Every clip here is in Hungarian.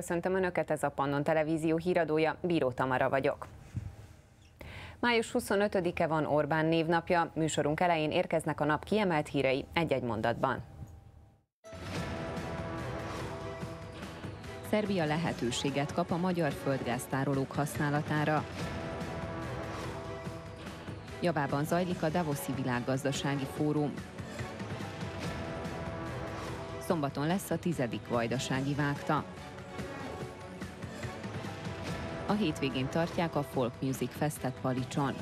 Köszöntöm Önöket, ez a Pannon Televízió híradója, Bíró Tamara vagyok. Május 25-e van Orbán névnapja, műsorunk elején érkeznek a nap kiemelt hírei egy-egy mondatban. Szerbia lehetőséget kap a magyar földgáztárolók használatára. Javában zajlik a Davoszi Világgazdasági Fórum. Szombaton lesz a tizedik vajdasági vágta. A hétvégén tartják a Folk Music Festet Palicson.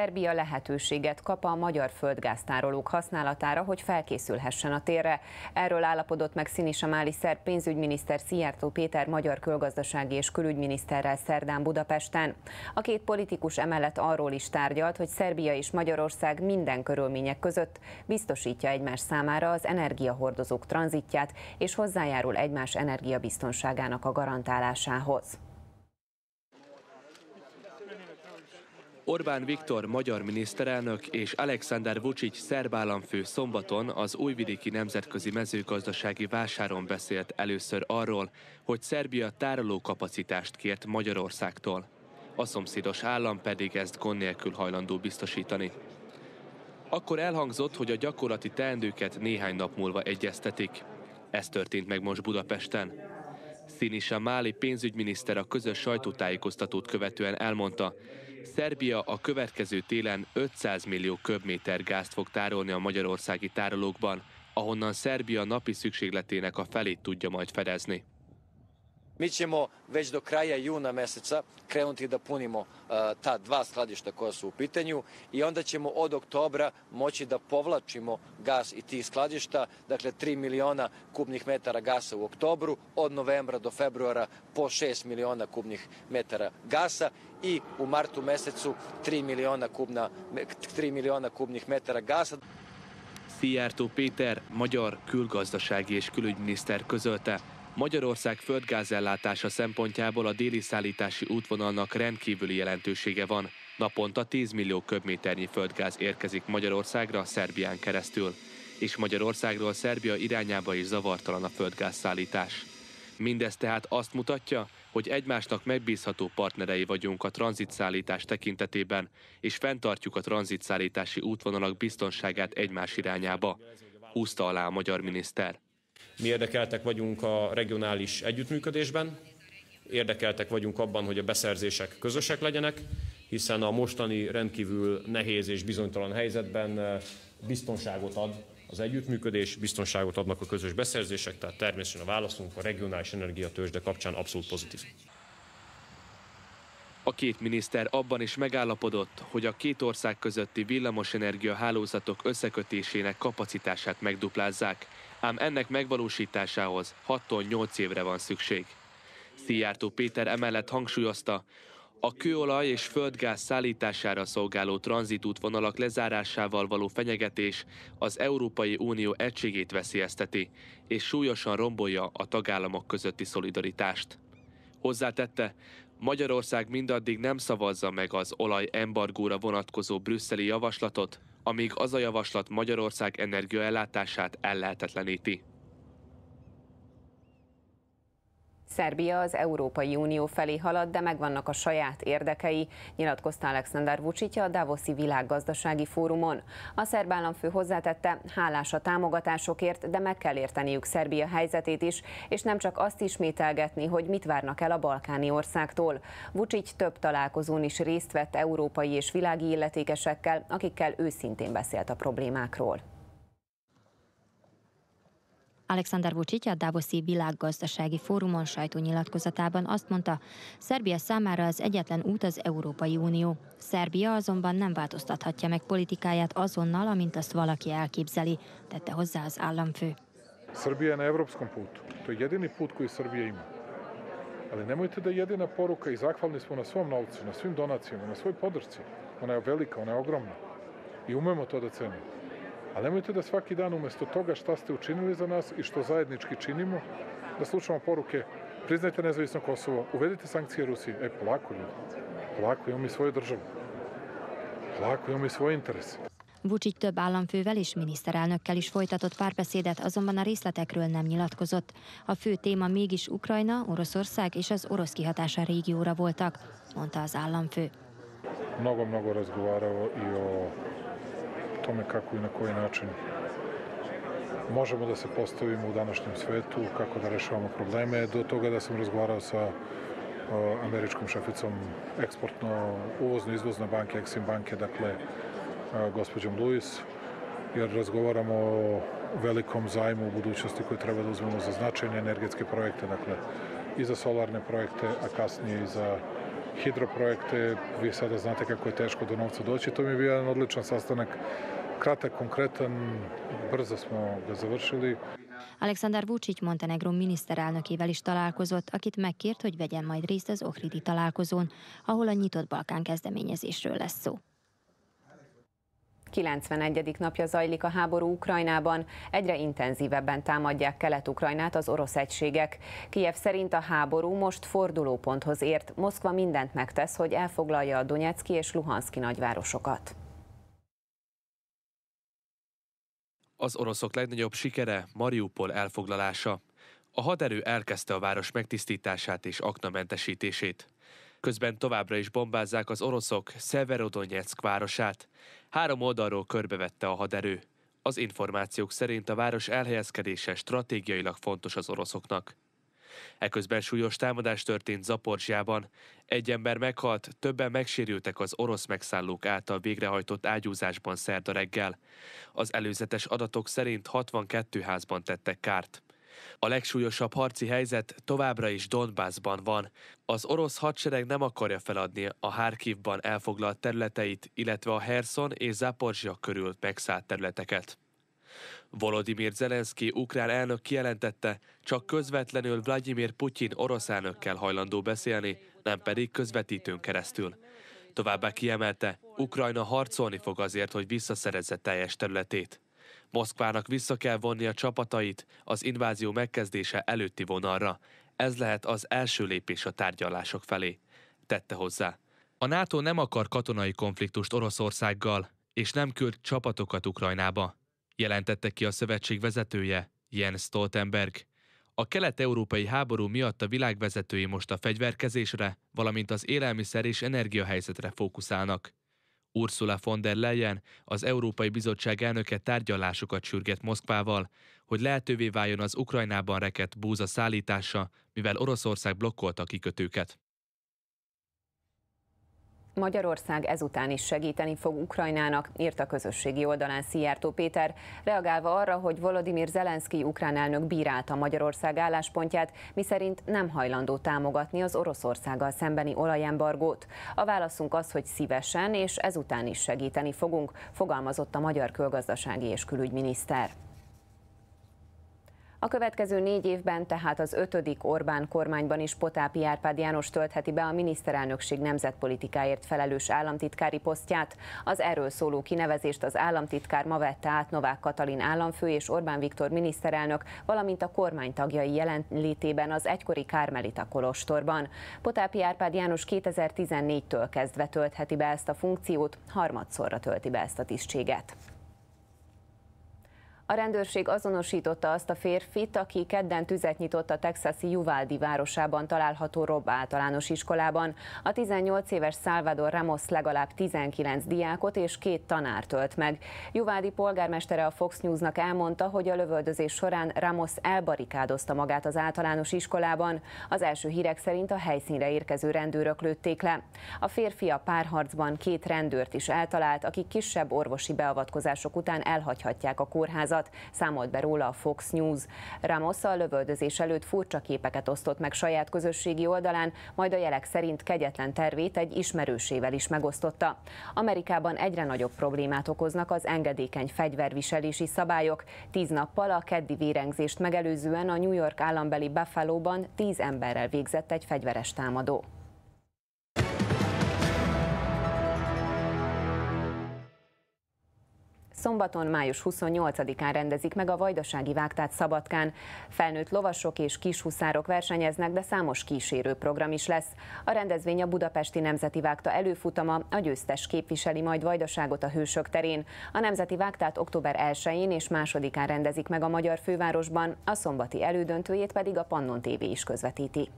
Szerbia lehetőséget kap a magyar földgáztárolók használatára, hogy felkészülhessen a térre. Erről állapodott meg Színisa Máli szerb pénzügyminiszter Szijjártó Péter magyar külgazdasági és külügyminiszterrel szerdán Budapesten. A két politikus emellett arról is tárgyalt, hogy Szerbia és Magyarország minden körülmények között biztosítja egymás számára az energiahordozók tranzitját és hozzájárul egymás energiabiztonságának a garantálásához. Orbán Viktor magyar miniszterelnök és Alexander Vucic szerb államfő szombaton az újvidéki nemzetközi mezőgazdasági vásáron beszélt először arról, hogy Szerbia tároló kapacitást kért Magyarországtól. A szomszédos állam pedig ezt gond nélkül hajlandó biztosítani. Akkor elhangzott, hogy a gyakorlati teendőket néhány nap múlva egyeztetik. Ez történt meg most Budapesten. Sinisa Máli pénzügyminiszter a közös sajtótájékoztatót követően elmondta, Szerbia a következő télen 500 millió köbméter gázt fog tárolni a magyarországi tárolókban, ahonnan Szerbia napi szükségletének a felét tudja majd fedezni. Mi ćemo već do kraja juna meseca krenuti da punimo uh, ta dva skladišta koja su u pitanju i onda ćemo od oktobra moći da povlačimo gas i tih skladišta, dakle 3 miliona kubnih metara gasa u oktobru, od novembra do februara po 6 miliona kubnih metara gasa i u martu mesecu 3 miliona, kubna, 3 miliona kubnih metara gasa. Szijjártó Péter, magyar külgazdasági és külügyminiszter közölte, Magyarország földgázellátása szempontjából a déli szállítási útvonalnak rendkívüli jelentősége van. Naponta 10 millió köbméternyi földgáz érkezik Magyarországra Szerbián keresztül, és Magyarországról Szerbia irányába is zavartalan a földgázszállítás. Mindez tehát azt mutatja, hogy egymásnak megbízható partnerei vagyunk a tranzitszállítás tekintetében, és fenntartjuk a tranzitszállítási útvonalak biztonságát egymás irányába, húzta alá a magyar miniszter. Mi érdekeltek vagyunk a regionális együttműködésben, érdekeltek vagyunk abban, hogy a beszerzések közösek legyenek, hiszen a mostani rendkívül nehéz és bizonytalan helyzetben eh, biztonságot ad az együttműködés, biztonságot adnak a közös beszerzések, tehát természetesen a válaszunk a regionális energiatősde kapcsán abszolút pozitív. A két miniszter abban is megállapodott, hogy a két ország közötti villamosenergia hálózatok összekötésének kapacitását megduplázzák, ám ennek megvalósításához 6-8 évre van szükség. Szijjártó Péter emellett hangsúlyozta, a kőolaj és földgáz szállítására szolgáló tranzitútvonalak lezárásával való fenyegetés az Európai Unió egységét veszélyezteti, és súlyosan rombolja a tagállamok közötti szolidaritást. Hozzátette, Magyarország mindaddig nem szavazza meg az olaj embargóra vonatkozó brüsszeli javaslatot, amíg az a javaslat Magyarország energiaellátását ellehetetleníti. Szerbia az Európai Unió felé halad, de megvannak a saját érdekei, nyilatkozta Alexander Vucic a Davoszi Világgazdasági Fórumon. A szerb államfő hozzátette, hálás a támogatásokért, de meg kell érteniük Szerbia helyzetét is, és nem csak azt ismételgetni, hogy mit várnak el a balkáni országtól. Vucic több találkozón is részt vett európai és világi illetékesekkel, akikkel őszintén beszélt a problémákról. Alexander Vucic a Davoszi világgazdasági fórumon sajtónyilatkozatában azt mondta, Szerbia számára az egyetlen út az Európai Unió. Szerbia azonban nem változtathatja meg politikáját azonnal, amint azt valaki elképzeli, tette hozzá az államfő. Srbija je na evropskom putu. To je jedini put koji Srbija ima. Ali nemojte da jedina poruka i zahvalni smo na svom novcu, na svim donacijama, na svoj podršci. Ona je velika, ona je ogromna. I umemo to da cenimo. Ali nemojte da svaki dan umesto toga šta ste učinili za nas i što zajednički činimo, da slušamo poruke priznajte nezavisno Kosovo, uvedite sankcije Rusiji. E, polako ljudi, polako, imamo mi svoju državu. Polako, imamo mi svoje interese. Vucic több államfővel és miniszterelnökkel is folytatott párbeszédet, azonban a részletekről nem nyilatkozott. A fő téma mégis Ukrajna, Oroszország és az orosz kihatása régióra voltak, mondta az államfő. Mnogo, mnogo razgovarao i o tome kako i na koji način možemo da se postavimo u današnjem svetu, kako da rešavamo probleme, do toga da sam razgovarao sa američkom šeficom eksportno uvozno-izvozne banke, Exim banke, dakle gospođom Lewis, jer razgovaramo o velikom zajmu u budućnosti koji treba da uzmemo za značajne energetske projekte, dakle i za solarne projekte, a kasnije i za hidroprojekte. Vi sada znate kako je teško do novca doći. To mi je bio jedan odličan sastanak, kratak, konkretan, brzo smo ga završili. Alexander Vucic Montenegro miniszterelnökével is találkozott, akit megkért, hogy vegyen majd részt az Ohridi találkozón, ahol a nyitott Balkán kezdeményezésről lesz szó. 91. napja zajlik a háború Ukrajnában, egyre intenzívebben támadják Kelet-Ukrajnát az orosz egységek. Kijev szerint a háború most fordulóponthoz ért, Moszkva mindent megtesz, hogy elfoglalja a Donetszki és Luhanszki nagyvárosokat. Az oroszok legnagyobb sikere Mariupol elfoglalása. A haderő elkezdte a város megtisztítását és aknamentesítését. Közben továbbra is bombázzák az oroszok Szeverodonyeck városát. Három oldalról körbevette a haderő. Az információk szerint a város elhelyezkedése stratégiailag fontos az oroszoknak. Eközben súlyos támadás történt Zaporzsjában. Egy ember meghalt, többen megsérültek az orosz megszállók által végrehajtott ágyúzásban szerda reggel. Az előzetes adatok szerint 62 házban tettek kárt. A legsúlyosabb harci helyzet továbbra is Donbassban van. Az orosz hadsereg nem akarja feladni a Harkivban elfoglalt területeit, illetve a Herson és Zaporzsia körül megszállt területeket. Volodymyr Zelenszky ukrán elnök kijelentette, csak közvetlenül Vladimir Putyin orosz elnökkel hajlandó beszélni, nem pedig közvetítőn keresztül. Továbbá kiemelte, Ukrajna harcolni fog azért, hogy visszaszerezze teljes területét. Moszkvának vissza kell vonni a csapatait az invázió megkezdése előtti vonalra. Ez lehet az első lépés a tárgyalások felé, tette hozzá. A NATO nem akar katonai konfliktust Oroszországgal, és nem küld csapatokat Ukrajnába, jelentette ki a szövetség vezetője, Jens Stoltenberg. A kelet-európai háború miatt a világvezetői most a fegyverkezésre, valamint az élelmiszer és energiahelyzetre fókuszálnak. Ursula von der Leyen, az Európai Bizottság elnöke tárgyalásokat sürget Moszkvával, hogy lehetővé váljon az Ukrajnában rekett búza szállítása, mivel Oroszország blokkolta kikötőket. Magyarország ezután is segíteni fog Ukrajnának, írt a közösségi oldalán Szijjártó Péter, reagálva arra, hogy Volodymyr Zelenszky ukrán elnök bírálta Magyarország álláspontját, miszerint nem hajlandó támogatni az Oroszországgal szembeni olajembargót. A válaszunk az, hogy szívesen és ezután is segíteni fogunk, fogalmazott a magyar külgazdasági és külügyminiszter. A következő négy évben, tehát az ötödik Orbán kormányban is Potápi Árpád János töltheti be a miniszterelnökség nemzetpolitikáért felelős államtitkári posztját. Az erről szóló kinevezést az államtitkár ma vette át Novák Katalin államfő és Orbán Viktor miniszterelnök, valamint a kormány tagjai jelenlétében az egykori Kármelita Kolostorban. Potápi Árpád János 2014-től kezdve töltheti be ezt a funkciót, harmadszorra tölti be ezt a tisztséget. A rendőrség azonosította azt a férfit, aki kedden tüzet nyitott a texasi Uvaldi városában található Rob általános iskolában. A 18 éves Salvador Ramos legalább 19 diákot és két tanár tölt meg. Uvaldi polgármestere a Fox Newsnak elmondta, hogy a lövöldözés során Ramos elbarikádozta magát az általános iskolában. Az első hírek szerint a helyszínre érkező rendőrök lőtték le. A férfi a párharcban két rendőrt is eltalált, akik kisebb orvosi beavatkozások után elhagyhatják a kórházat áldozat, számolt be róla a Fox News. Ramos a lövöldözés előtt furcsa képeket osztott meg saját közösségi oldalán, majd a jelek szerint kegyetlen tervét egy ismerősével is megosztotta. Amerikában egyre nagyobb problémát okoznak az engedékeny fegyverviselési szabályok. Tíz nappal a keddi vérengzést megelőzően a New York állambeli Buffalo-ban tíz emberrel végzett egy fegyveres támadó. Szombaton, május 28-án rendezik meg a Vajdasági Vágtát Szabadkán. Felnőtt lovasok és kishuszárok versenyeznek, de számos kísérő program is lesz. A rendezvény a Budapesti Nemzeti Vágta előfutama, a győztes képviseli majd Vajdaságot a Hősök terén. A Nemzeti Vágtát október 1-én és 2-án rendezik meg a magyar fővárosban, a szombati elődöntőjét pedig a Pannon TV is közvetíti.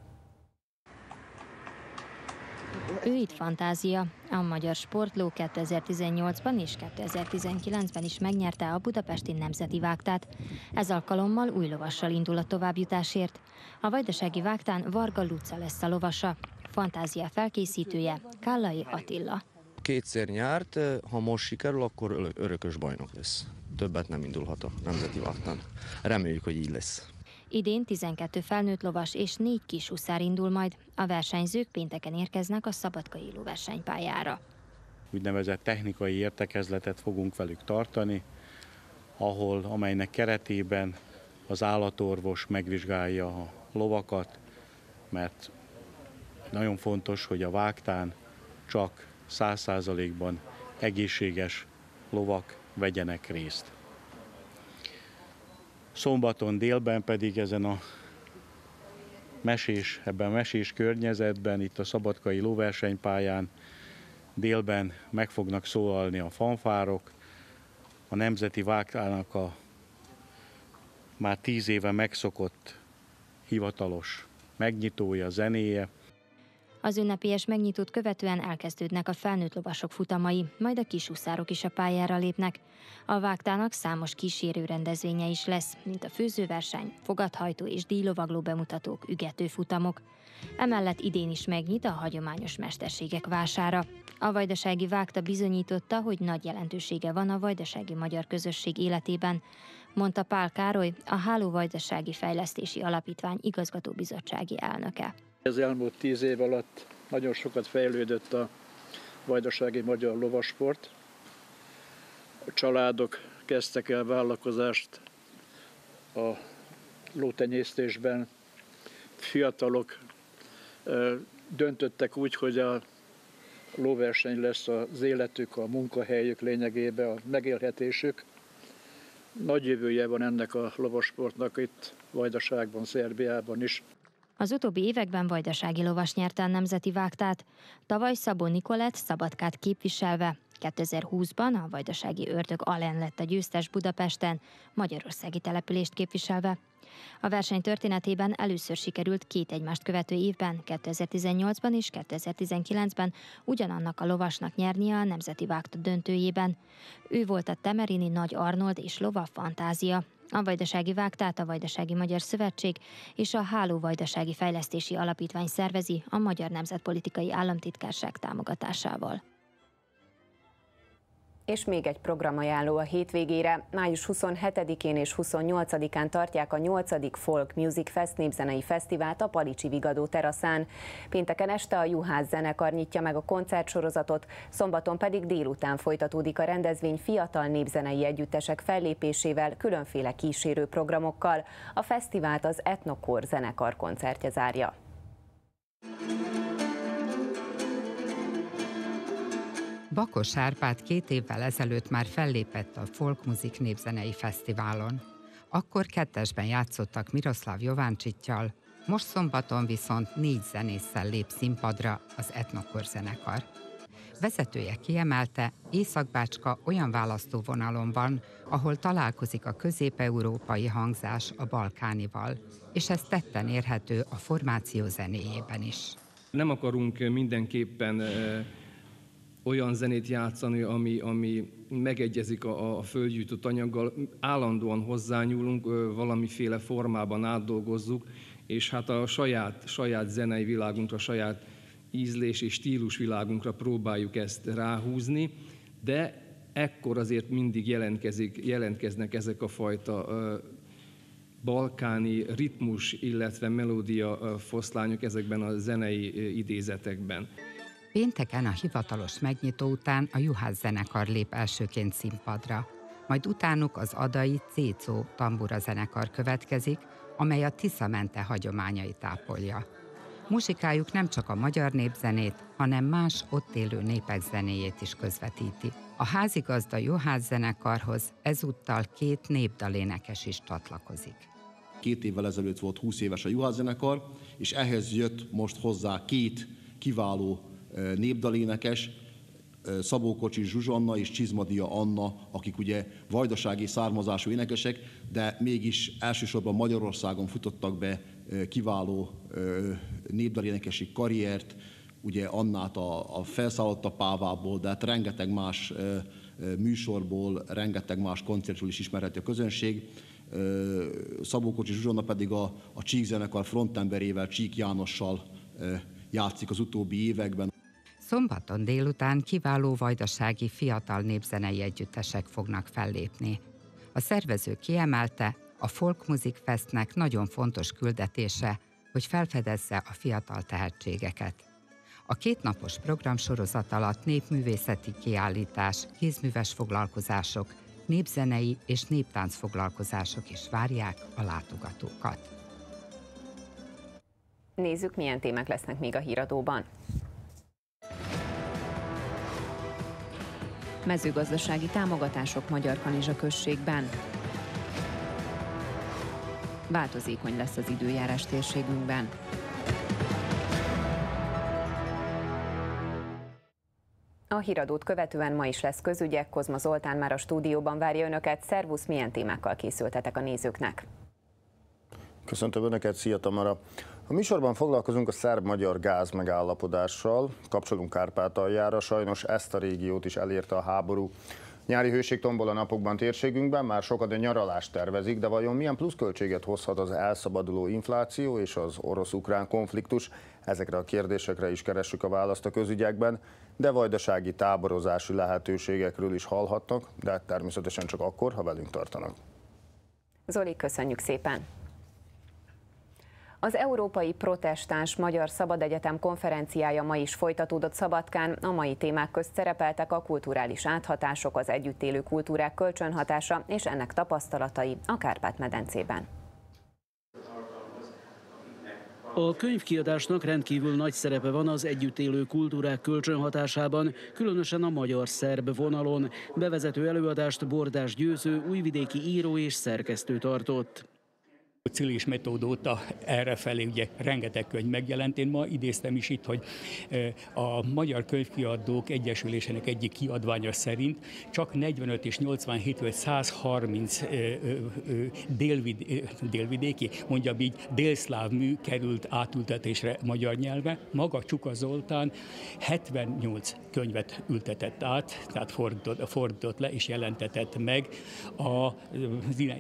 Ő itt fantázia. A magyar sportló 2018-ban és 2019-ben is megnyerte a budapesti nemzeti vágtát. Ez alkalommal új lovassal indul a továbbjutásért. A vajdasági vágtán Varga Luca lesz a lovasa. Fantázia felkészítője Kállai Attila. Kétszer nyárt, ha most sikerül, akkor örökös bajnok lesz. Többet nem indulhat a nemzeti vágtán. Reméljük, hogy így lesz. Idén 12 felnőtt lovas és 4 kis huszár indul majd. A versenyzők pénteken érkeznek a szabadkai versenypályára. Úgynevezett technikai értekezletet fogunk velük tartani, ahol, amelynek keretében az állatorvos megvizsgálja a lovakat, mert nagyon fontos, hogy a vágtán csak 100%-ban egészséges lovak vegyenek részt. Szombaton délben pedig ezen a mesés, ebben a mesés környezetben, itt a Szabadkai lóversenypályán délben meg fognak szólalni a fanfárok, a Nemzeti Vágtának a már tíz éve megszokott hivatalos megnyitója, zenéje, az ünnepélyes megnyitót követően elkezdődnek a felnőtt lovasok futamai, majd a kisúszárok is a pályára lépnek. A vágtának számos kísérő rendezvénye is lesz, mint a főzőverseny, fogadhajtó és díjlovagló bemutatók, ügető futamok. Emellett idén is megnyit a hagyományos mesterségek vására. A vajdasági vágta bizonyította, hogy nagy jelentősége van a vajdasági magyar közösség életében, mondta Pál Károly, a Háló Vajdasági Fejlesztési Alapítvány igazgatóbizottsági elnöke. Az elmúlt tíz év alatt nagyon sokat fejlődött a vajdasági magyar lovasport. A családok kezdtek el vállalkozást a lótenyésztésben. Fiatalok döntöttek úgy, hogy a lóverseny lesz az életük, a munkahelyük lényegében, a megélhetésük. Nagy jövője van ennek a lovasportnak itt Vajdaságban, Szerbiában is. Az utóbbi években Vajdasági Lovas nyerte a nemzeti vágtát, tavaly Szabó Nikolett Szabadkát képviselve, 2020-ban a Vajdasági Ördög Alen lett a győztes Budapesten, Magyarországi települést képviselve. A verseny történetében először sikerült két egymást követő évben, 2018-ban és 2019-ben ugyanannak a lovasnak nyernie a Nemzeti Vágta döntőjében. Ő volt a Temerini Nagy Arnold és Lova Fantázia, a Vajdasági Vágtát a Vajdasági Magyar Szövetség és a Háló Vajdasági Fejlesztési Alapítvány szervezi a Magyar Nemzetpolitikai Államtitkárság támogatásával. És még egy programajánló a hétvégére. Május 27-én és 28-án tartják a 8. Folk Music Fest népzenei fesztivált a Palicsi Vigadó teraszán. Pénteken este a Juhász zenekar nyitja meg a koncertsorozatot, szombaton pedig délután folytatódik a rendezvény fiatal népzenei együttesek fellépésével, különféle kísérő programokkal. A fesztivált az Etnokor zenekar koncertje zárja. Bakos Árpád két évvel ezelőtt már fellépett a Folk Music Népzenei Fesztiválon. Akkor kettesben játszottak Miroslav Jováncsittyal, most szombaton viszont négy zenésszel lép színpadra az Etnokor zenekar. Vezetője kiemelte, Északbácska olyan választóvonalon van, ahol találkozik a közép-európai hangzás a balkánival, és ez tetten érhető a formáció zenéjében is. Nem akarunk mindenképpen olyan zenét játszani, ami, ami megegyezik a, a földgyűjtött anyaggal, állandóan hozzányúlunk, valamiféle formában átdolgozzuk, és hát a saját, saját zenei világunkra, saját ízlés és stílus világunkra próbáljuk ezt ráhúzni, de ekkor azért mindig jelentkezik, jelentkeznek ezek a fajta balkáni ritmus, illetve melódia foszlányok ezekben a zenei idézetekben. Pénteken a hivatalos megnyitó után a Juhász zenekar lép elsőként színpadra, majd utánuk az Adai Cécó tambura zenekar következik, amely a Tiszamente hagyományait ápolja. Muzsikájuk nem csak a magyar népzenét, hanem más ott élő népek zenéjét is közvetíti. A házigazda Juhász zenekarhoz ezúttal két népdalénekes is csatlakozik. Két évvel ezelőtt volt 20 éves a Juhász zenekar, és ehhez jött most hozzá két kiváló népdalénekes, Szabó Kocsi Zsuzsanna és Csizmadia Anna, akik ugye vajdasági származású énekesek, de mégis elsősorban Magyarországon futottak be kiváló népdalénekesi karriert, ugye Annát a, a felszállott a pávából, de hát rengeteg más műsorból, rengeteg más koncertről is ismerheti a közönség. Szabó Kocsi Zsuzsanna pedig a, a Csík zenekar frontemberével, Csík Jánossal játszik az utóbbi években. Szombaton délután kiváló vajdasági fiatal népzenei együttesek fognak fellépni. A szervező kiemelte, a Folk Music Festnek nagyon fontos küldetése, hogy felfedezze a fiatal tehetségeket. A kétnapos programsorozat alatt népművészeti kiállítás, kézműves foglalkozások, népzenei és néptánc foglalkozások is várják a látogatókat. Nézzük, milyen témák lesznek még a híradóban. Mezőgazdasági támogatások Magyar Kanizsa községben. Változékony lesz az időjárás térségünkben. A híradót követően ma is lesz közügyek, Kozma Zoltán már a stúdióban várja Önöket. Szervusz, milyen témákkal készültetek a nézőknek? Köszöntöm Önöket, szia Tamara! A műsorban foglalkozunk a szerb-magyar gáz megállapodással, kapcsolunk Kárpátaljára, sajnos ezt a régiót is elérte a háború. Nyári hőség tombol a napokban térségünkben, már sokat a nyaralást tervezik, de vajon milyen pluszköltséget hozhat az elszabaduló infláció és az orosz-ukrán konfliktus? Ezekre a kérdésekre is keressük a választ a közügyekben, de vajdasági táborozási lehetőségekről is hallhatnak, de természetesen csak akkor, ha velünk tartanak. Zoli, köszönjük szépen! Az Európai Protestáns Magyar Szabad Egyetem konferenciája ma is folytatódott Szabadkán. A mai témák közt szerepeltek a kulturális áthatások, az együttélő kultúrák kölcsönhatása és ennek tapasztalatai a Kárpát-medencében. A könyvkiadásnak rendkívül nagy szerepe van az együttélő kultúrák kölcsönhatásában, különösen a magyar-szerb vonalon. Bevezető előadást Bordás Győző újvidéki író és szerkesztő tartott. Cilis metód óta errefelé ugye rengeteg könyv megjelent. Én ma idéztem is itt, hogy a Magyar Könyvkiadók Egyesülésének egyik kiadványa szerint csak 45 és 87 vagy 130 délvid, délvidéki, mondjam így, délszláv mű került átültetésre magyar nyelve. Maga Csuka Zoltán 78 könyvet ültetett át, tehát fordított, fordított le és jelentetett meg a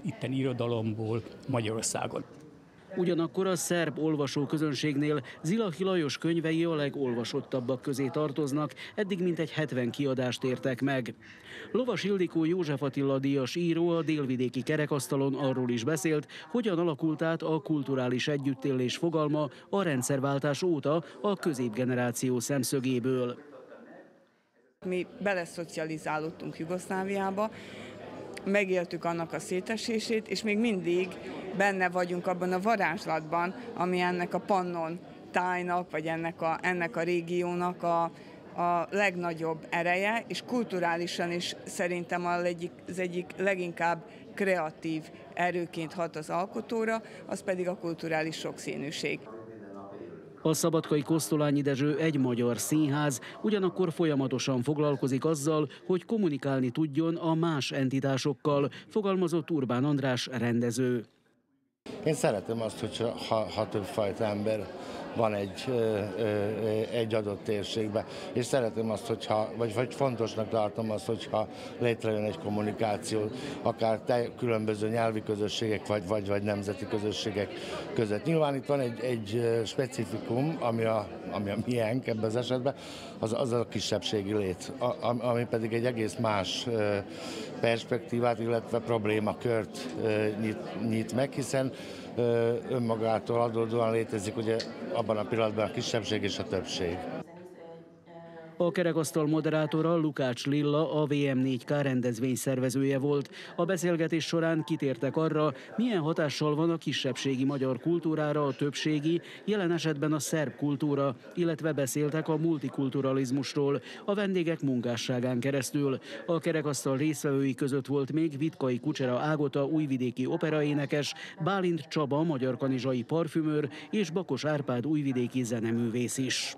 itten irodalomból Magyarország Magyarországon. Ugyanakkor a szerb olvasó közönségnél Zilahi Lajos könyvei a legolvasottabbak közé tartoznak, eddig mintegy 70 kiadást értek meg. Lovas Ildikó József Attila díjas író a délvidéki kerekasztalon arról is beszélt, hogyan alakult át a kulturális együttélés fogalma a rendszerváltás óta a középgeneráció szemszögéből. Mi beleszocializálódtunk Jugoszláviába, megéltük annak a szétesését, és még mindig benne vagyunk abban a varázslatban, ami ennek a pannon tájnak, vagy ennek a, ennek a régiónak a, a legnagyobb ereje, és kulturálisan is szerintem az egyik, az egyik leginkább kreatív erőként hat az alkotóra, az pedig a kulturális sokszínűség. A Szabadkai Kosztolányi Dezső egy magyar színház, ugyanakkor folyamatosan foglalkozik azzal, hogy kommunikálni tudjon a más entitásokkal, fogalmazott Urbán András rendező. Én szeretem azt, hogy ha, ha több fajta ember van egy, egy adott térségben, és szeretem azt, hogyha, vagy, vagy fontosnak tartom azt, hogyha létrejön egy kommunikáció, akár te különböző nyelvi közösségek, vagy, vagy, vagy nemzeti közösségek között. Nyilván itt van egy, egy specifikum, ami a, ami a miénk ebben az esetben, az, az a kisebbségi lét, a, ami pedig egy egész más perspektívát, illetve problémakört nyit, nyit meg, hiszen önmagától adódóan létezik ugye abban a pillanatban a kisebbség és a többség. A kerekasztal moderátora Lukács Lilla a VM4K rendezvény szervezője volt. A beszélgetés során kitértek arra, milyen hatással van a kisebbségi magyar kultúrára a többségi, jelen esetben a szerb kultúra, illetve beszéltek a multikulturalizmusról, a vendégek munkásságán keresztül. A kerekasztal részvevői között volt még Vitkai Kucsera Ágota újvidéki operaénekes, Bálint Csaba magyar kanizsai parfümőr és Bakos Árpád újvidéki zeneművész is.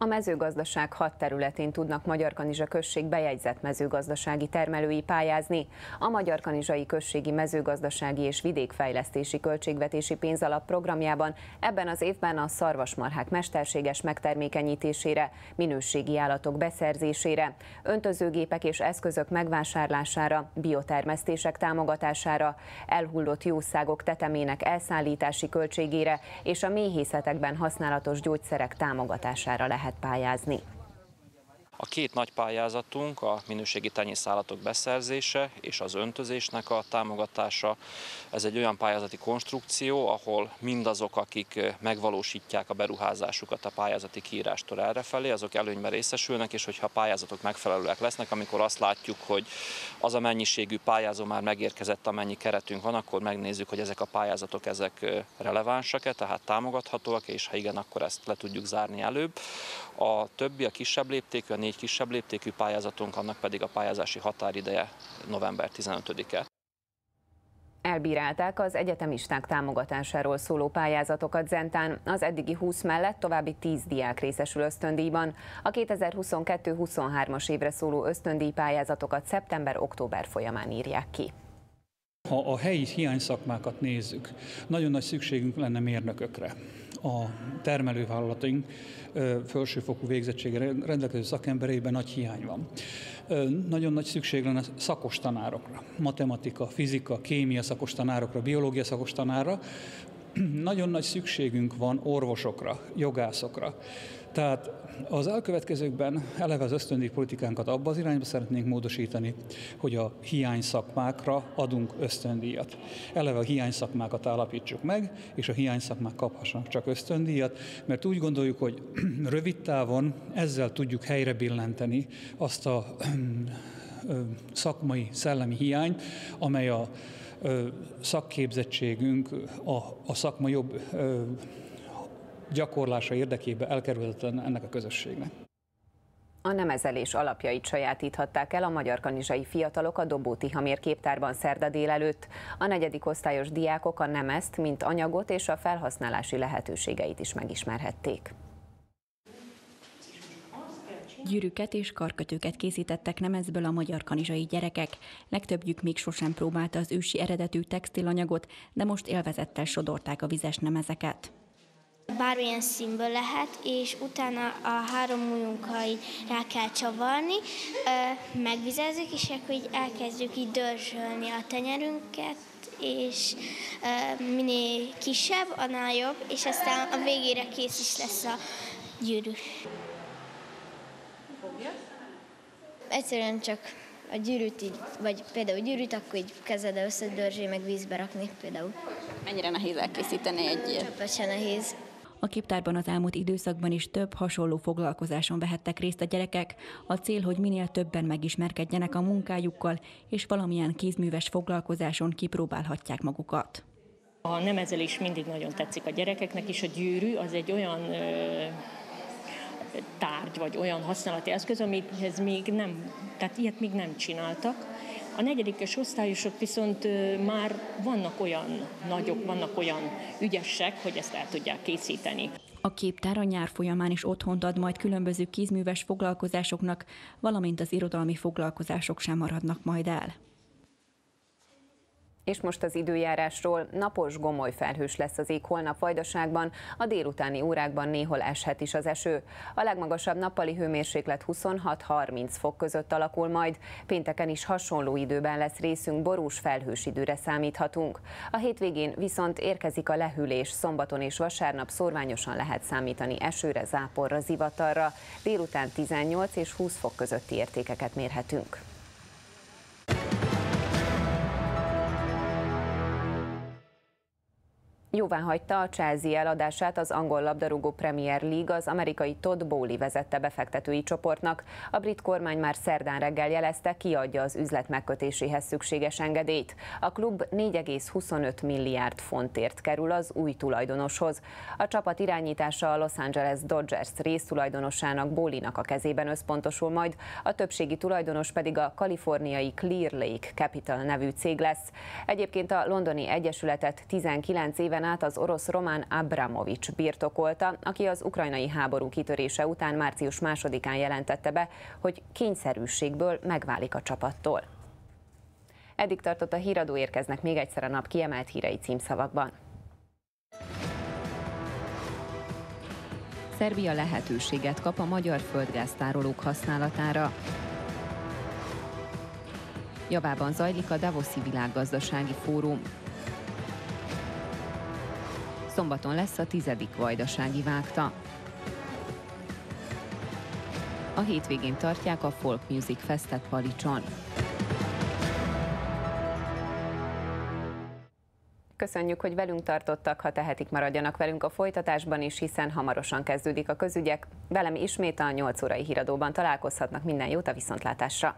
A mezőgazdaság hat területén tudnak Magyar Kanizsa község bejegyzett mezőgazdasági termelői pályázni. A Magyar Kanizsai Községi Mezőgazdasági és Vidékfejlesztési Költségvetési Pénzalap programjában ebben az évben a szarvasmarhák mesterséges megtermékenyítésére, minőségi állatok beszerzésére, öntözőgépek és eszközök megvásárlására, biotermesztések támogatására, elhullott jószágok tetemének elszállítási költségére és a méhészetekben használatos gyógyszerek támogatására lehet lehet pályázni. A két nagy pályázatunk a minőségi tenyészállatok beszerzése és az öntözésnek a támogatása. Ez egy olyan pályázati konstrukció, ahol mindazok, akik megvalósítják a beruházásukat a pályázati kiírástól errefelé, azok előnyben részesülnek, és hogyha a pályázatok megfelelőek lesznek, amikor azt látjuk, hogy az a mennyiségű pályázó már megérkezett, amennyi keretünk van, akkor megnézzük, hogy ezek a pályázatok ezek relevánsak-e, tehát támogathatóak, és ha igen, akkor ezt le tudjuk zárni előbb. A többi, a kisebb léptékű, a négy kisebb léptékű pályázatunk, annak pedig a pályázási határideje november 15-e. Elbírálták az egyetemisták támogatásáról szóló pályázatokat Zentán. Az eddigi 20 mellett további 10 diák részesül ösztöndíjban. A 2022-23-as évre szóló ösztöndíj pályázatokat szeptember-október folyamán írják ki. Ha a helyi hiányszakmákat nézzük, nagyon nagy szükségünk lenne mérnökökre. A termelővállalataink felsőfokú végzettsége rendelkező szakemberében nagy hiány van. Nagyon nagy szükség lenne szakos tanárokra, matematika, fizika, kémia szakos tanárokra, biológia szakos tanárra. Nagyon nagy szükségünk van orvosokra, jogászokra. Tehát az elkövetkezőkben eleve az ösztöndi politikánkat abba az irányba szeretnénk módosítani, hogy a hiány szakmákra adunk ösztöndíjat. Eleve a hiány szakmákat állapítsuk meg, és a hiány szakmák kaphassanak csak ösztöndíjat, mert úgy gondoljuk, hogy rövid távon ezzel tudjuk helyre billenteni azt a szakmai, szellemi hiányt, amely a szakképzettségünk, a, a szakma jobb gyakorlása érdekében elkerülhetetlen ennek a közösségnek. A nemezelés alapjait sajátíthatták el a magyar kanizsai fiatalok a Dobó Tihamér képtárban szerda délelőtt. A negyedik osztályos diákok a nemezt, mint anyagot és a felhasználási lehetőségeit is megismerhették. Gyűrűket és karkötőket készítettek nemezből a magyar kanizsai gyerekek. Legtöbbjük még sosem próbálta az ősi eredetű textilanyagot, de most élvezettel sodorták a vizes nemezeket. Bármilyen színből lehet, és utána a három ujjunkkal rá kell csavarni, megvizezzük, és akkor így elkezdjük így dörzsölni a tenyerünket, és minél kisebb, annál jobb, és aztán a végére kész is lesz a gyűrű. Egyszerűen csak a gyűrűt így, vagy például gyűrűt, akkor így kezedbe összedörzsé, meg vízbe rakni például. Mennyire nehéz elkészíteni egy ilyet? Csöppet se nehéz. A képtárban az elmúlt időszakban is több hasonló foglalkozáson vehettek részt a gyerekek. A cél, hogy minél többen megismerkedjenek a munkájukkal, és valamilyen kézműves foglalkozáson kipróbálhatják magukat. A nemezelés mindig nagyon tetszik a gyerekeknek, és a gyűrű az egy olyan ö, tárgy, vagy olyan használati eszköz, amihez még nem, tehát ilyet még nem csináltak a negyedikes osztályosok viszont már vannak olyan nagyok, vannak olyan ügyesek, hogy ezt el tudják készíteni. A képtár a nyár folyamán is otthont ad majd különböző kézműves foglalkozásoknak, valamint az irodalmi foglalkozások sem maradnak majd el. És most az időjárásról. Napos, gomoly felhős lesz az ég holnap vajdaságban, a délutáni órákban néhol eshet is az eső. A legmagasabb nappali hőmérséklet 26-30 fok között alakul majd. Pénteken is hasonló időben lesz részünk, borús felhős időre számíthatunk. A hétvégén viszont érkezik a lehűlés, szombaton és vasárnap szorványosan lehet számítani esőre, záporra, zivatarra. Délután 18 és 20 fok közötti értékeket mérhetünk. Jóvá hagyta a Chelsea eladását az angol labdarúgó Premier League az amerikai Todd Bowley vezette befektetői csoportnak. A brit kormány már szerdán reggel jelezte, kiadja az üzlet megkötéséhez szükséges engedélyt. A klub 4,25 milliárd fontért kerül az új tulajdonoshoz. A csapat irányítása a Los Angeles Dodgers résztulajdonosának Bowley-nak a kezében összpontosul majd, a többségi tulajdonos pedig a kaliforniai Clear Lake Capital nevű cég lesz. Egyébként a londoni egyesületet 19 éve éven át az orosz Román Abramovics birtokolta, aki az ukrajnai háború kitörése után március másodikán jelentette be, hogy kényszerűségből megválik a csapattól. Eddig tartott a híradó, érkeznek még egyszer a nap kiemelt hírei címszavakban. Szerbia lehetőséget kap a magyar földgáztárolók használatára. Javában zajlik a Davoszi Világgazdasági Fórum. Szombaton lesz a tizedik vajdasági vágta. A hétvégén tartják a Folk Music Festet Palicson. Köszönjük, hogy velünk tartottak, ha tehetik, maradjanak velünk a folytatásban is, hiszen hamarosan kezdődik a közügyek. Velem ismét a 8 órai híradóban találkozhatnak minden jót a viszontlátásra.